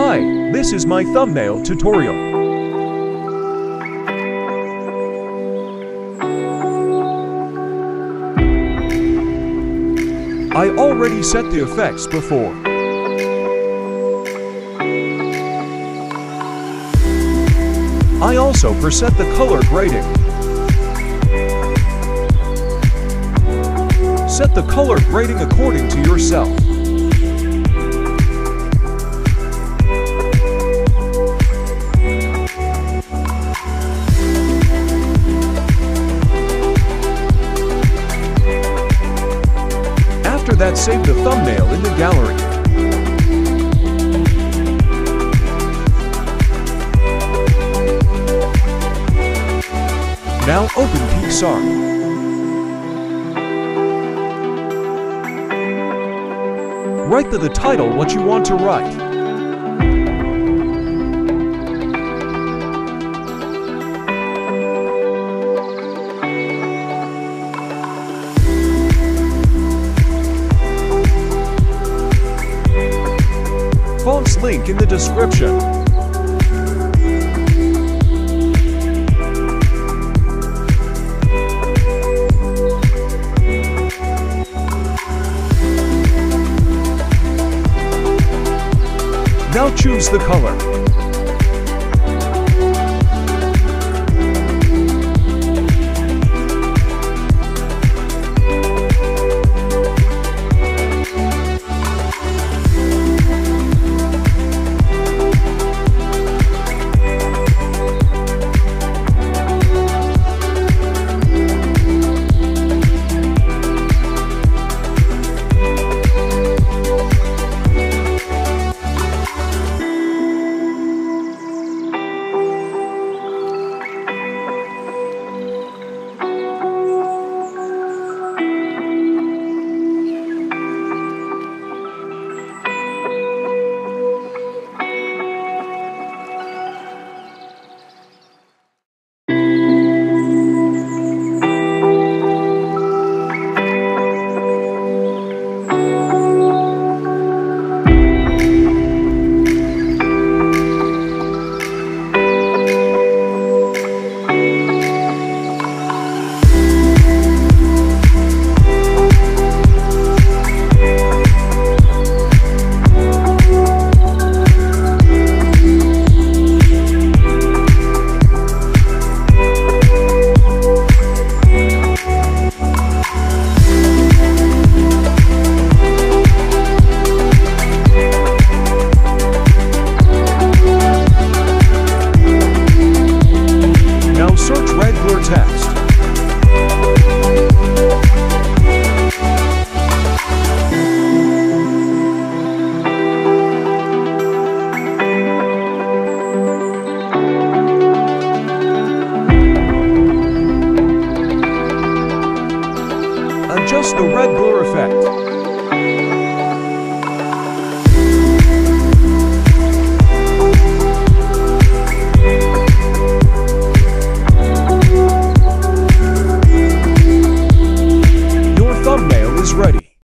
Hi, this is my thumbnail tutorial. I already set the effects before. I also preset the color grading. Set the color grading according to yourself. That, save the thumbnail in the gallery. Now open PicsArt. Write to the title what you want to write. Link in the description. Now choose the color. Adjust the red blur effect.